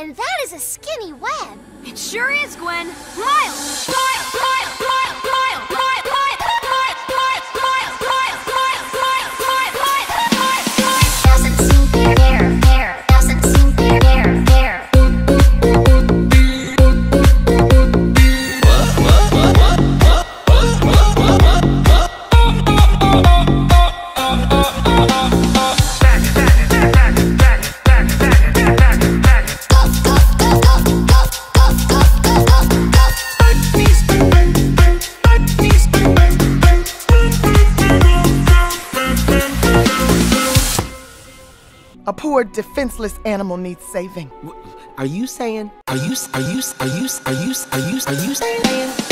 And that is a skinny web. It sure is, Gwen. Miles! Miles! Miles! Miles! Miles! Miles! Doesn't seem fair, A poor, defenseless animal needs saving. Are you saying? Are you? Are you? Are you? Are you? Are you? Are you saying? saying.